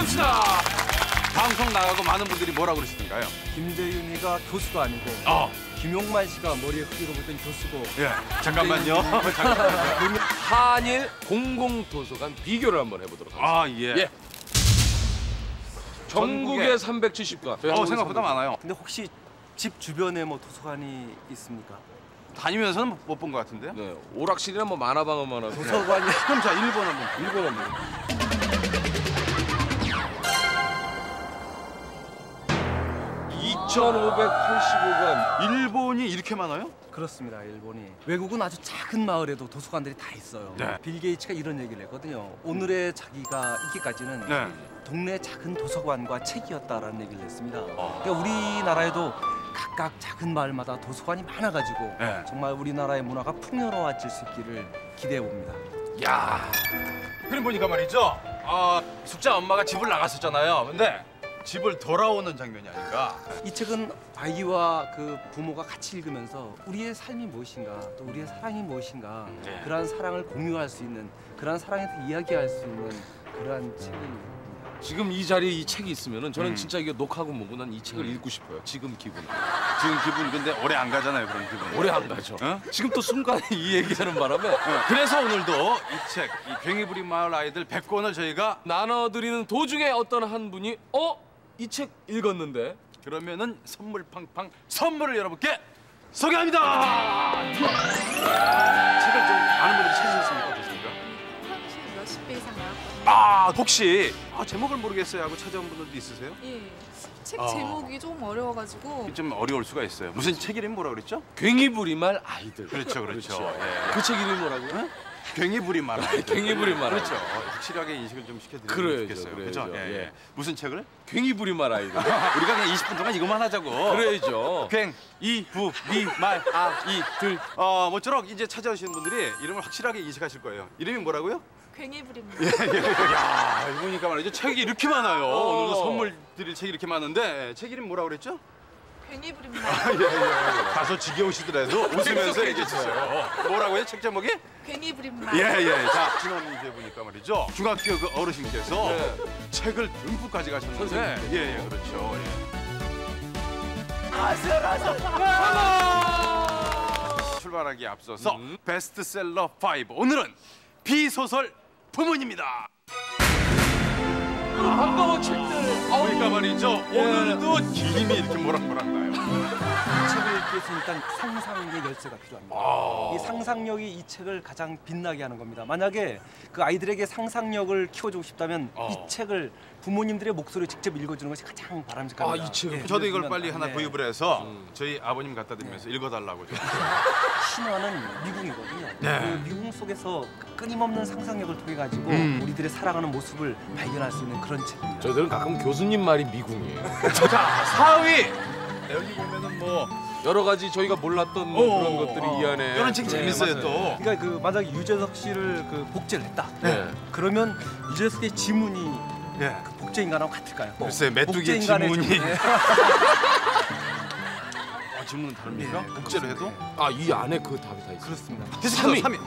읽읍시다. 방송 나가고 많은 분들이 뭐라 그러시던가요? 김재윤이가 교수가 아니고 어, 김용만 씨가 머리에 흙이로 묻은 교수고 예. 잠깐만요. 잠깐만요. 한일 공공도서관 비교를 한번 해보도록 하겠습니다. 아, 예. 예. 전국에 370가. 어, 생각보다 많아요. 근데 혹시 집 주변에 뭐 도서관이 있습니까? 다니면서는 못 본 것 같은데요? 네, 오락실이나 뭐 만화방은 하나. 도서관이 그럼 자, 1번 한번. 일본 한번. 2,585간. 일본이 이렇게 많아요? 그렇습니다. 일본이 외국은 아주 작은 마을에도 도서관들이 다 있어요. 네. 빌 게이츠가 이런 얘기를 했거든요. 오늘의 자기가 있기까지는 네. 동네 작은 도서관과 책이었다라는 얘기를 했습니다. 어. 그러니까 우리나라에도 각각 작은 마을마다 도서관이 많아가지고 네. 정말 우리나라의 문화가 풍요로워질 수 있기를 기대해 봅니다. 야. 그림 보니까 말이죠. 아, 숙자 엄마가 집을 나갔었잖아요. 근데 집을 돌아오는 장면이 아닌가. 이 책은 아이와 그 부모가 같이 읽으면서 우리의 삶이 무엇인가 또 우리의 사랑이 무엇인가 네. 그러한 사랑을 공유할 수 있는 그러한 사랑에 대해 이야기할 수 있는 그러한 책입니다. 지금 이 자리에 이 책이 있으면은 저는 음. 진짜 이거 녹화하고 뭐고 난 이 책을 읽고 싶어요. 지금 기분. 지금 기분 근데 오래 안 가잖아요, 그런 기분. 오래 안 가죠. 어? 지금 또 순간에 이 얘기하는 바람에 그래서 오늘도 이 책, 이 괭이부리 마을 아이들 100권을 저희가 나눠드리는 도중에 어떤 한 분이 어? 이 책 읽었는데 그러면은 선물 팡팡 선물을 여러분께 소개합니다. 책을 좀 많은 분들이 찾으셨습니까? 어떻습니까? 평소에 몇십 배 이상 나왔거든요. 아 혹시 아, 제목을 모르겠어요 하고 찾아온 분들도 있으세요? 예. 책 어. 제목이 좀 어려워가지고 좀 어려울 수가 있어요. 무슨 책 이름이 뭐라 그랬죠? 괭이부리말 아이들. 그렇죠, 그렇죠. 예. 그 책 이름이 뭐라고요? 괭이부리 말. 괭이부리말 그렇죠. 어, 확실하게 인식을 좀 시켜드리면 그래야죠, 좋겠어요. 그래야죠. 그렇죠? 예, 예. 예. 무슨 책을? 괭이부리말 아이들. 우리가 그냥 20분 동안 이것만 하자고. 그래야죠. 괭, 이, 부, 리, 말, 아, 이, 들. 어, 모쪼록 이제 찾아오시는 분들이 이름을 확실하게 인식하실 거예요. 이름이 뭐라고요? 괜히 부립니다. 야, 이거 보니까 말이죠. 책이 이렇게 많아요. 어. 오늘도 선물 드릴 책이 이렇게 많은데 책 이름 뭐라 그랬죠? 괜히 부립니다. 다소 지겨우시더라도 웃으면서 얘기해 주세요. 뭐라고요? 책 제목이? 괜히 부립니다. 예, 예. 자, 지난주에 보니까 말이죠. 중학교 그 어르신께서 네. 책을 듬뿍 가져가셨는데. 선생님. 예, 예, 그렇죠. 예. 출발하기에 앞서서 음. 베스트셀러 5. 오늘은 비소설 부문입니다. 반가워 책들. 그러니까 말이죠. 예. 오늘도 김이 이렇게 모락모락 나요. 이 책을 읽기 위해서 일단 상상의 열쇠가 필요합니다. 아. 이 상상력이 이 책을 가장 빛나게 하는 겁니다. 만약에 그 아이들에게 상상력을 키워주고 싶다면 어. 이 책을 부모님들의 목소리로 직접 읽어주는 것이 가장 바람직합니다. 아, 이 책을 예, 저도 이걸 읽으면, 빨리 하나 네. 구입을 해서 음. 저희 아버님 갖다 드리면서 읽어달라고 좀. 신화는 미궁이거든요. 네. 그 미궁 속에서 끊임없는 상상력을 통해 가지고 음. 우리들의 살아가는 모습을 발견할 수 있는 그런 책입니다. 저희들은 가끔 교수님 말이 미궁이에요. 자, 4위. 여기 보면은 뭐 여러 가지 저희가 몰랐던 어, 그런 것들이 어. 이 안에 이런 책 네, 재밌어요 맞아요. 또. 그러니까 그 만약에 유재석 씨를 그 복제를 했다. 네. 그러면 유재석의 지문이 예. 그 복제 인간하고 같을까요? 글쎄, 메뚜기의 복제 인간의 지문이. 지문. 네. 어, 질문은 다릅니까? 네, 복제로 해도? 아, 이 안에 그 답이 다 있어요. 그렇습니다. 됐습니다. 3위.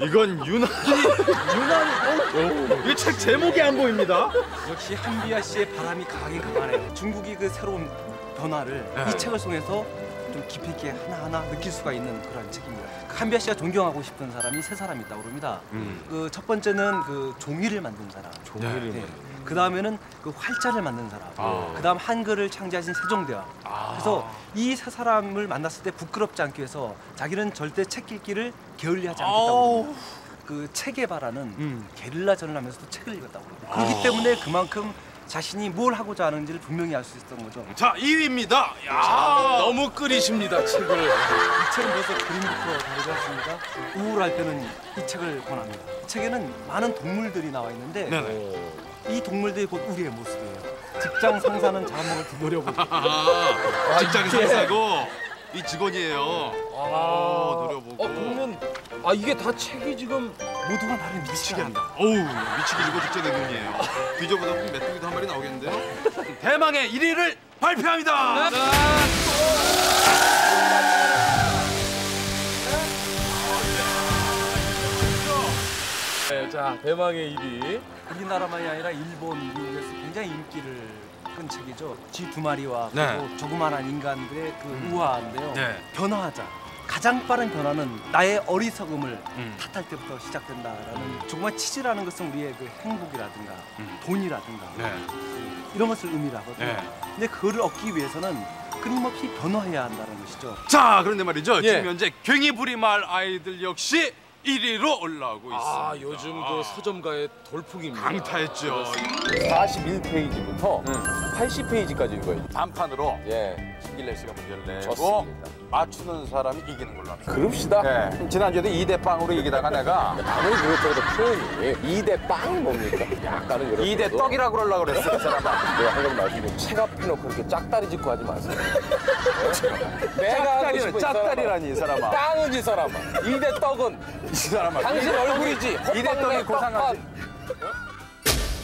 이건 유난히 유난 이책 제목이 안 보입니다. 역시 한비아 씨의 바람이 강하게 강하네요. 중국이 그 새로운 변화를 네. 이 책을 통해서 좀 깊이 있게 하나하나 느낄 수가 있는 그런 책입니다. 그 한비아 씨가 존경하고 싶은 사람이 세 사람 있다고 그럽니다. 음. 그첫 번째는 그 종이를 만든 사람. 종이를 네. 만든 그 다음에는 그 활자를 만든 사람. 아. 그 다음 한글을 창제하신 세종대왕. 아. 그래서 이 세 사람을 만났을 때 부끄럽지 않기 위해서 자기는 절대 책 읽기를 게을리하지 않겠다고. 합니다. 그 책에 바라는 음. 게릴라전을 하면서도 책을 읽었다고 합니다. 그렇기 때문에 그만큼 자신이 뭘 하고자 하는지를 분명히 알 수 있었던 거죠. 자, 2위입니다. 야, 아, 너무 끓이십니다, 책을. 이 책은 벌써 그림부터 다르지 않습니까? 우울할 때는 이 책을 권합니다. 이 책에는 많은 동물들이 나와 있는데 네네. 이 동물들이 곧 우리의 모습이에요. 직장 상사는 잡아먹을 노려보고 아, 직장 상사고 이 직원이에요. 아, 노려보고. 어, 그러면 아, 이게 다 책이 지금 모두가 나를 미치게 미치게 한다. 어우, 미치기 일보 직전의 눈이에요. 뒤져보다 보면 메뚜기도 한 마리 나오겠는데요. 대망의 1위를 발표합니다. 네, 자 대망의 1위. 우리나라만이 아니라 일본, 미국에서 굉장히 인기를 끈 책이죠. 쥐 두 마리와 네. 그리고 조그마한 인간들의 그 우화인데요. 네. 변화하자. 가장 빠른 변화는 나의 어리석음을 음. 탓할 때부터 시작된다라는 정말 치즈라는 것은 우리의 그 행복이라든가 음. 돈이라든가 네. 이런 것을 의미를 하거든요. 네. 근데 그거를 얻기 위해서는 끊임없이 변화해야 한다는 것이죠. 자, 그런데 말이죠. 예. 지금 현재 괭이 부리 마을 아이들 역시 1위로 올라오고 있습니다. 아 요즘 그 서점가의 돌풍입니다. 강타했죠. 41페이지부터 80페이지까지 읽어요. 단판으로 예. 김길래 씨가 문제를 내고 좋습니다. 맞추는 사람이 이기는 걸로 합시다. 그럽시다. 네. 지난주에도 2대 빵으로 이기다가 내가 아무리 그것저것 표현이 2대 빵이 뭡니까? 약간은 이런 2대 떡이라고 그러려고 그랬어, 그 사람아. 내가 한번 말씀드리면 책 앞에 놓고 그렇게 짝다리 짓고 하지 마세요. 내가 짝다리는. 짝다리라니, 이 사람아. 빵은 이 사람아. 2대 떡은 이 사람아. 당신 얼굴이지. 2대 떡이 고상하지.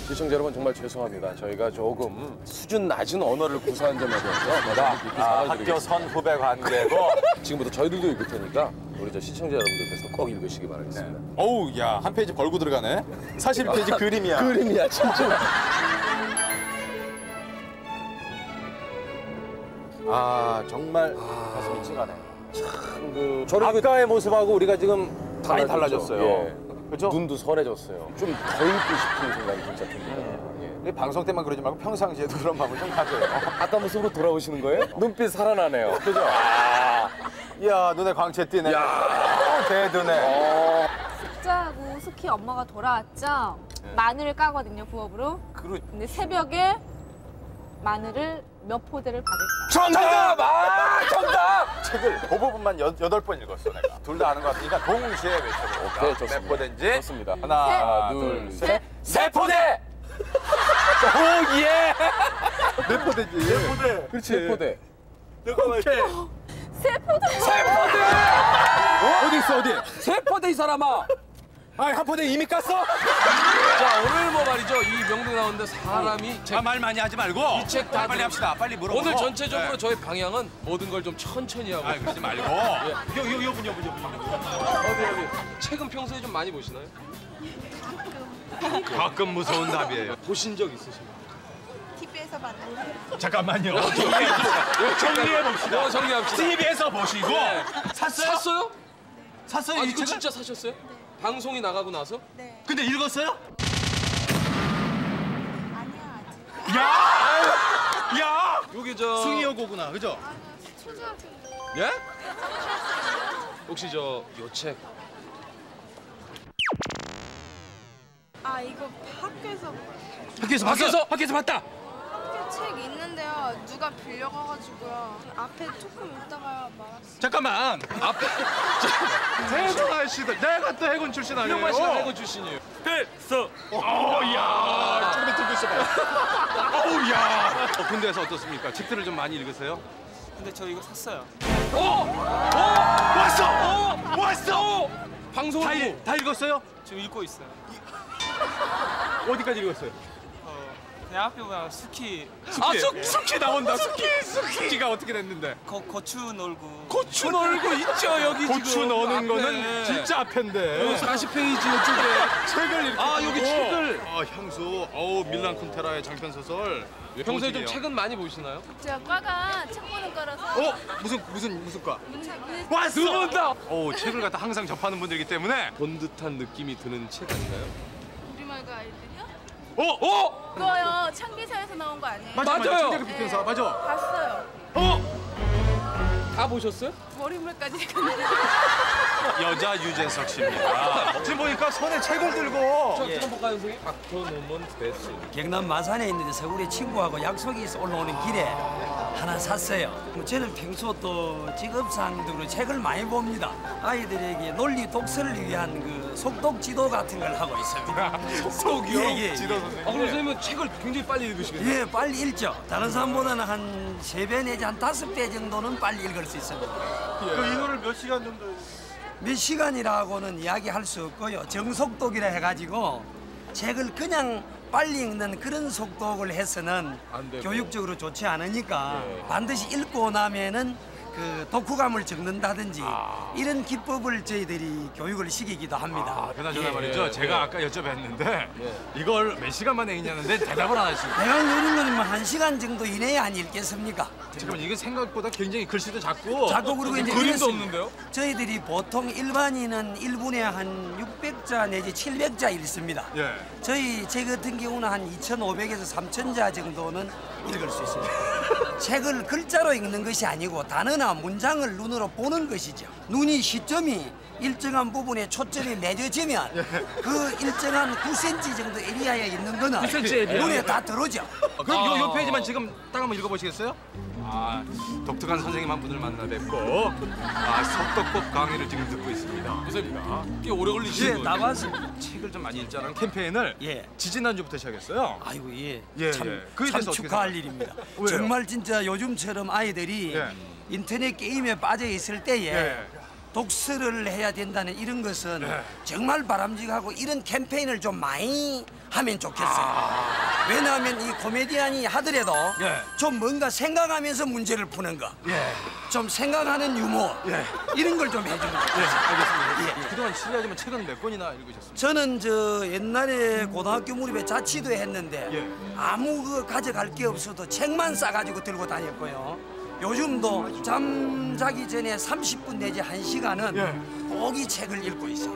시청자 여러분 정말 죄송합니다. 저희가 조금 수준 낮은 언어를 구사한 점에 대해서 제가 깊이 아, 학교 사과드리겠습니다. 선후배 관계고. 지금부터 저희들도 읽을 테니까 우리 저 시청자 여러분들께서 꼭 읽으시기 바라겠습니다. 어우, 야, 한 페이지 걸고 들어가네. 41페이지 그림이야. 그림이야 진짜. 아, 정말 가슴이 찡하네. 그 저를 아까의 모습하고 우리가 지금 많이. 달라졌어요. 예. 그죠? 눈도 선해졌어요. 좀더 읽고 싶은 생각이 진짜 듭니다. 예. 이 방송 때만 그러지 말고 평상시에도 그런 마음을 좀 가져요. 아까 모습으로 돌아오시는 거예요? 눈빛 살아나네요. 그죠? 아, 이야, 눈에 광채 띄네. 야, 대드네. 숙자하고 숙희 엄마가 돌아왔죠. 마늘을 까거든요 부업으로. 그러... 근데 새벽에 마늘을 몇 포대를 받을까? 정답! 아, 정답! 책을 그 부분만 여, 여덟 번 읽었어, 내가. 둘 다 아는 것 같으니까 동시에 외쳐보자. 오케이, 좋습니다. 몇 포대인지. 좋습니다. 하나, 하나, 둘, 둘, 셋. 셋. 세 포대! 오, 예! 몇 포대지? 네 포대. 그렇지. 세 포대. 오케이. 세 포대. 어디 있어, 어디? 세 포대 이 사람아. 아니, 한 포대 이미 깠어? 자 오늘 뭐 말이죠 이 명동 나오는데 사람이 책 아, 말 많이 하지 말고. 이 책 다 빨리 들어- 합시다. 빨리 물어보고. 오늘 전체적으로 네. 저희 방향은 모든 걸 좀 천천히 하고 아, 그러지 말고. 요, 요, 요분, 요분, 요분, 요분. 어디 여기 책은 평소에 좀 많이 보시나요? 가끔 무서운 답이에요. 보신 적 있으신가요? TV에서 만난 잠깐만요. 정리해 봅시다. 어, 정리합시다. TV에서 보시고 샀어요? 샀어요? 샀어요? 아 이 책을? 진짜 사셨어요? 방송이 나가고 나서? 네. 근데 읽었어요? 아니야 아직. 야! 야! 여기 저 승희여고구나, 그죠? 아니야 초등학교. 예? 혹시 저 요책 아 이거 학교에서 학교에서 밖에서 학교에서 봤다. 학교 책 있는 누가 빌려가가지고요. 앞에 조금 읽다가 말았어. 잠깐만. 앞에 해군 아저씨들 내가 또 해군 출신 아니에요? 훌륭한 씨가 해군 출신이에요. 됐어. 어야. 조금 들고 있어봐. 어우야. 어, 군대에서 어떻습니까? 책들을 좀 많이 읽으세요? 근데 저 이거 샀어요. 왔어. 왔어. 방송 다, 읽, 다 읽었어요? 지금 읽고 있어요. 어디까지 읽었어요? 대학교가 스키 아, 숙, 숙희 나온다. 숙희, 숙희가 어떻게 됐는데? 거, 고추 놀고 고추 널고 있죠 여기 고추 지금 넣는 앞에. 거는 진짜 앞인데. 40페이지 이쪽에 책을 이렇게 아, 여기. 책을. 아 향수 어우 밀란 쿤테라의 장편 소설 평소에 좀 책은 많이 보시나요? 제가 과가 책 보는 거라서 어 무슨 무슨 무슨 과 왔어 들어온다. 오 책을 갖다 항상 접하는 분들이기 때문에 본 듯한 느낌이 드는 책 아닌가요? 우리말과 아이들이요? 어 어. 그거요 창기사에서 나온 거 아니에요? 맞아 맞아 맞아요. 청자기 비평사 맞아 봤어요. 어 다 보셨어요? 머리물까지 여자 유재석 씨입니다 지금 보니까 손에 책을 들고 저 들어볼까요 선생님? 박혀놓으면 됐어 경남 마산에 있는데 서울에 친구하고 약속이 있어 올라오는 길에 하나 샀어요. 뭐 저는 평소 또 직업상으로 책을 많이 봅니다. 아이들에게 논리 독서를 위한 그 속독 지도 같은 걸 하고 있습니다. 속이요 예, 예, 지도 예. 선생님 아 그럼 선생님은 책을 굉장히 빨리 읽으시겠네요 예, 빨리 읽죠. 다른 사람보다는 한 세 배 내지 한 다섯 배 정도는 빨리 읽을 수 있습니다. 그 인호를 몇 시간 정도 몇 시간이라고는 이야기할 수 없고요. 정속독이라 해가지고 책을 그냥 빨리 읽는 그런 속독을 해서는. 교육적으로 좋지 않으니까 예. 반드시 읽고 나면은 그 독후감을 적는다든지 아. 이런 기법을 저희들이 교육을 시키기도 합니다. 아, 그나저나 예. 말이죠. 제가 아까 여쭤봤는데 이걸 몇 시간 만에 읽냐는데 대답을 안 하시고. 대강 요리는 뭐한 시간 정도 이내에 안 읽겠습니까? 잠깐만 이게 생각보다 굉장히 글씨도 작고 자꾸 그리고 이제 그림도 이랬습니다. 없는데요? 저희들이 보통 일반인은 1분에 한 600자 내지 700자 읽습니다. 예. 저희 제 같은 경우는 한 2,500에서 3,000자 정도는 읽을 수 있습니다. 책을 글자로 읽는 것이 아니고 단어나 문장을 눈으로 보는 것이죠. 눈이 시점이 일정한 부분에 초점이 맺어지면 그 일정한 9cm 정도 area에 있는 거는 9cm area. 눈에 다 들어오죠. 어, 그럼 요, 요 아. 페이지만 지금 딱 한번 읽어보시겠어요? 아, 독특한 선생님 한 분을 만나 뵙고 아, 속독법 강의를 지금 듣고 있습니다. 그래서 꽤 오래 예, 걸리시는 거예요. 나왔습니다. 책을 좀 많이 읽자는 캠페인을 예. 지지난주부터 시작했어요. 아이고 예, 예, 참, 예. 그에 참 축하할? 일입니다. 정말 진짜 요즘처럼 아이들이 예. 인터넷 게임에 빠져 있을 때에 예. 독서를 해야 된다는 이런 것은 예. 정말 바람직하고 이런 캠페인을 좀 많이 하면 좋겠어요. 아. 왜냐하면 이 코미디언이 하더라도 예. 좀 뭔가 생각하면서 문제를 푸는 거, 예. 좀 생각하는 유머 예. 이런 걸 좀 해주면 좋겠어요. 알겠습니다. 그동안 실례하지만 책은 몇 권이나 읽으셨습니까? 저는 저 옛날에 고등학교 무렵에 자취도 했는데 예. 아무 그 가져갈 게 없어도 책만 싸가지고 들고 다녔고요. 요즘도 잠자기 전에 30분 내지 1시간은 예. 꼭이 책을 읽고 있어.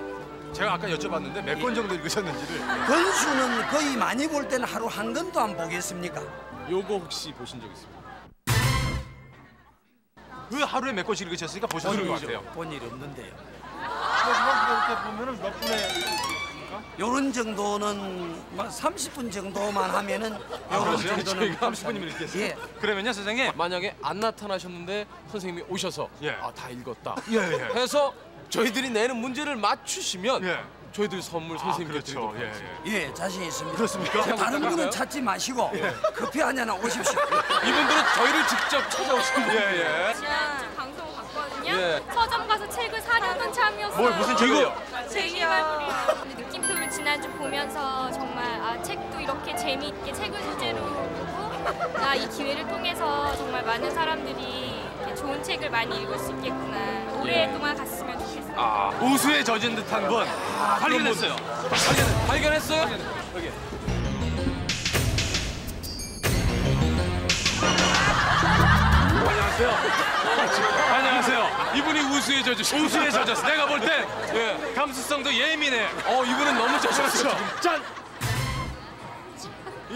제가 아까 여쭤봤는데 몇 권 정도 읽으셨는지를 권수는 거의 많이 볼 때는 하루 한 권도 안 보겠습니까? 요거 혹시 보신 적 있습니까? 그 하루에 몇 권씩 읽으셨으니까 보셨을 것 같아요. 본 일 없는데요. 이렇게 보면은 몇 분에 요런 정도는 막 30분 정도만 하면은 요런 아? 정도는 저희가 30분이면 읽겠어요. 예. 그러면요, 선생님. 만약에 안 나타나셨는데 선생님이 오셔서 예. 아다 읽었다 예, 예. 해서 저희들이 내는 문제를 맞추시면 예. 저희들 선물 아, 선생님께 그렇죠. 드리도록 예, 하겠습니다. 예. 예, 자신 있습니다. 그렇습니까? 다른 분은? 찾지 마시고 예. 커피 한 잔 오십시오. 이분들은 저희를 직접 찾아오신 분이에요. 예, 예. 방송 봤거든요. 예. 서점 가서 책을 사려는 참이었어요. 뭘 무슨 책이요? 근데 느낌표를 지난주 보면서 정말 아 책도 이렇게 재미있게 책을 소재로 아이 기회를 통해서 정말 많은 사람들이 이렇게 좋은 책을 많이 읽을 수 있겠구나. 예. 오랫동안 갔으면 좋겠어요. 아, 우수에 젖은 듯한 분 발견했어요. 발견, 발견했어요? 여기. 안녕하세요. 안녕하세요. 이분이 우수에 젖으신 우수에 젖었어. 내가 볼땐 예. 감수성도 예민해. 어 이분은 너무 젖었어요. 지금. 짠.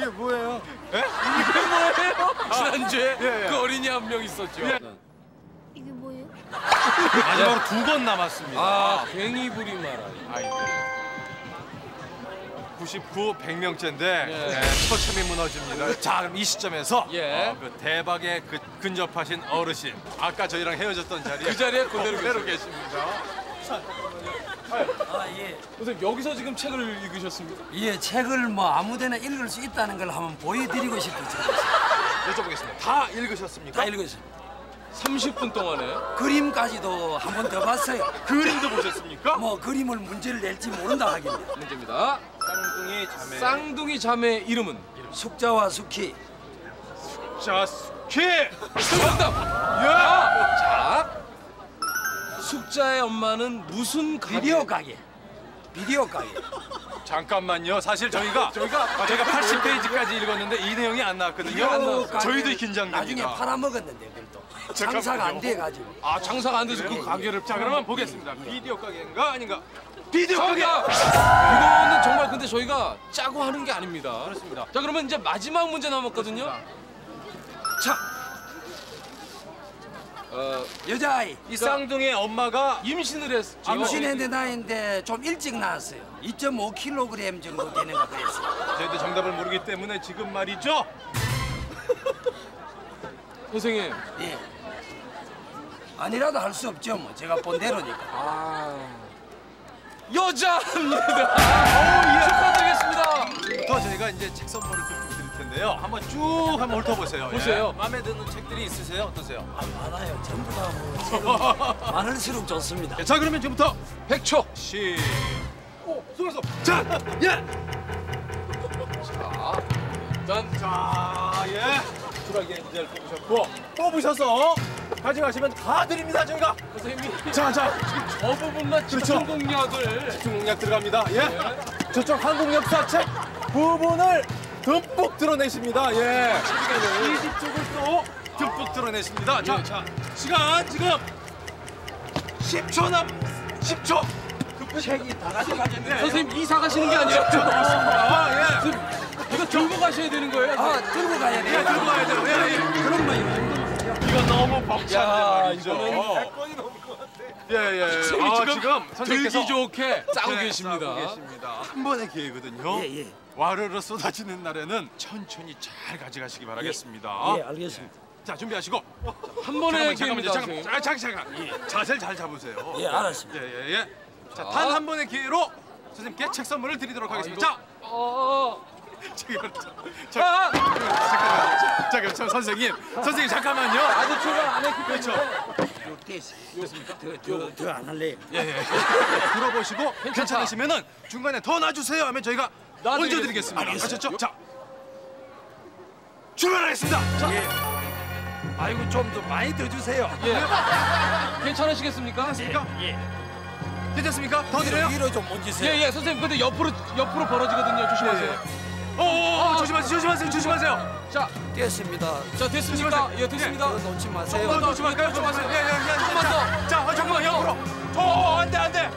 이게 뭐예요? 예? 이게 뭐예요? 지난주에 예, 예. 그 어린이 한 명 있었죠. 이게 뭐예요? 마지막으로 두권 남았습니다. 아 괭이 부리 말아. 아이들. 99, 100명째인데 예. 처참히 무너집니다. 자, 그럼 이 시점에서 예. 어, 그 대박에 그 근접하신 어르신 아까 저희랑 헤어졌던 자리에 그 자리에 그대로 그대로 계십니다. 아, 예. 선생님 여기서 지금 책을 읽으셨습니까? 예, 책을 뭐 아무데나 읽을 수 있다는 걸 한번 보여드리고 책. 여쭤보겠습니다. 다 읽으셨습니까? 다 읽었어요. 30분 동안에 그림까지도 한 번 더 봤어요. 그림도 보셨습니까? 뭐 그림을 문제를 낼지 모른다 하길래. 문제입니다. 쌍둥이 자매. 쌍둥이 자매의 이름은 숙자와 숙희. 자, 스키. 정답. 야! 자, 숙자의 엄마는 무슨 가게? 비디오 가게. 비디오 가게. 잠깐만요. 사실 저희가 저희가 아, 저희가 80페이지까지 읽었는데 이 내용이 안 나왔거든요. 비디오 가게 저희도 나중에 긴장됩니다. 팔아먹었는데 그래도 장사가 안 돼가지고. 아 장사가 안 돼서 그 가게를 자, 그러면 보겠습니다. 비디오 가게인가 아닌가? 비디오 가게. 이거는 정말 근데 저희가 짜고 하는 게 아닙니다. 그렇습니다. 자 그러면 이제 마지막 문제 남았거든요. 자, 어, 여자아이. 이 쌍둥이의 엄마가 임신을 했죠. 임신했는데 나이인데 좀 일찍 낳았어요. 2.5kg 정도 되는 거 그랬어요. 저희도 정답을 모르기 때문에 지금 말이죠. 선생님. 예. 아니라도 할 수 없죠, 뭐. 제가 본 대로니까. 아 여자입니다. 저희가 이제 책 선물을 좀 드릴 텐데요. 한번 쭉 한번 훑어보세요. 보세요. 예. 마음에 드는 책들이 있으세요? 어떠세요? 아, 많아요. 전부 다뭐 많을수록 좋습니다. 자, 그러면 지금부터 100초. 시. 오, 속에서. 자, 예. 짠. 자, 예. 쿨하게 문제를 뽑으셨고 뽑으셔서 가져가시면 다 드립니다 저희가. 선생님이 자, 자, 저 부분만 그렇죠. 집중 공략을 집중 공략 들어갑니다. 예. 저쪽 한국 역사 책 부분을 듬뿍 드러내십니다. 예. 20쪽을 또 듬뿍 드러내십니다. 자, 자, 시간 지금 10초 남 10초. 그 책이 다 가져가겠네. 선생님 이사 가시는 게 아니라 아, 예. 이거 들고 가셔야 되는 거예요. 아 들고 가야 예, 돼요. 들고 가야 돼요. 예, 예. 그런 거 이거 너무 벅찬데 야, 말이죠. 예, 예. 선생님이 아, 지금 지금 들기 좋게 짜고 네, 계십니다. 짜고 계십니다. 한 번의 기회거든요. 예, 예. 와르르 쏟아지는 날에는 천천히 잘 가져가시기 바라겠습니다. 예, 알겠습니다. 자, 준비하시고. 한 번의 잠깐만요, 기회입니다. 잠깐만. 잠깐만. 자, 잠깐, 잠깐. 자세를 잘 잡으세요. 예, 알았습니다. 예, 예, 예. 자, 단 한 번의 기회로 선생님께 책 선물을 드리도록 하겠습니다. 자, 어, 자, 잠깐만요. 잠깐, 저 선생님, 선생님 잠깐만요. 아직 출발 안 했기 때문에. 그렇죠. 됐습니다. 더더안 할래요. 예, 예. 들어보시고 괜찮으시면은 중간에 더 놔주세요 하면 저희가. 얹어드리겠습니다. 아셨죠? 자, 출발하겠습니다. 자, 예. 아이고 좀 더 많이 더 주세요. 예. 괜찮으시겠습니까? 괜찮습니까? 예. 괜찮습니까? 더 드려요? 위로 좀 얹으세요. 예, 예, 선생님. 근데 옆으로 옆으로 벌어지거든요. 조심하세요. 어, 어, 어, 조심하세요, 조심하세요, 조심하세요. 자, 됐습니다. 자 됐습니까? 예, 됐습니다. 더 놓지 마세요. 어, 더, 조심할까요? 더, 조심하세요. 더. 예, 예, 예. 조금만 더. 자, 어, 잠깐만 옆으로. 어, 어, 안 돼, 안 돼,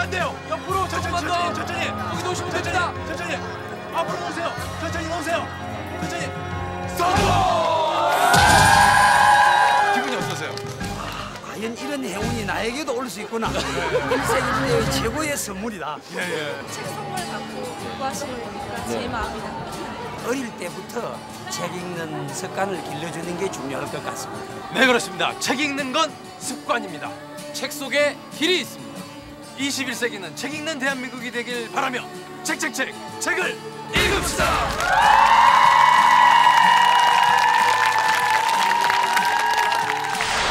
안 돼요. 옆으로 천천히, 조금만 더. 천천히. 여기 놓으시면 천천히, 됩니다. 천천히. 앞으로 놓으세요. 천천히 놓으세요. 천천히. 성공! 기분이 어떠세요? 과연 이런 행운이 나에게도 올 수 있구나. 인생의 최고의 선물이다. 책 선물 받고 공부하시니까 제 마음이 납니다. 어릴 때부터 책 읽는 습관을 길러주는 게 중요할 것 같습니다. 네, 그렇습니다. 책 읽는 건 습관입니다. 책 속에 길이 있습니다. 21세기는 책 읽는 대한민국이 되길 바라며 책책책 책을 읽읍시다.